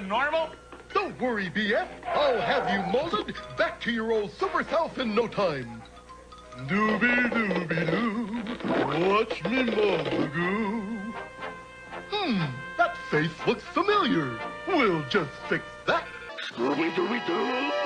than normal? Don't worry, BF. I'll have you molded back to your old super self in no time. Doobie doobie doo, watch me mold goo. Hmm, that face looks familiar. We'll just fix that. Scooby dooby doo.